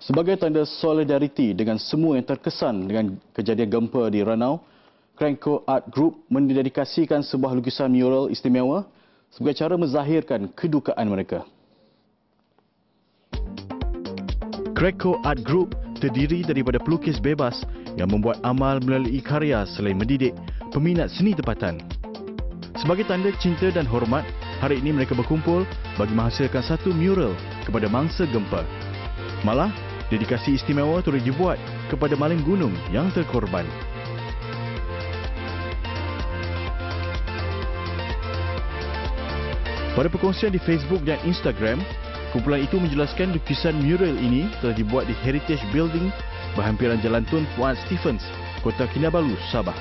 Sebagai tanda solidariti dengan semua yang terkesan dengan kejadian gempa di Ranau, Cranko Art Group mendedikasikan sebuah lukisan mural istimewa sebagai cara menzahirkan kedukaan mereka. Cranko Art Group terdiri daripada pelukis bebas yang membuat amal melalui karya selain mendidik peminat seni tempatan. Sebagai tanda cinta dan hormat, hari ini mereka berkumpul bagi menghasilkan satu mural kepada mangsa gempa. Malah, dedikasi istimewa turut dibuat kepada maling gunung yang terkorban. Pada perkongsian di Facebook dan Instagram, kumpulan itu menjelaskan lukisan mural ini telah dibuat di Heritage Building berhampiran Jalan Tun Fuad Stephens, Kota Kinabalu, Sabah.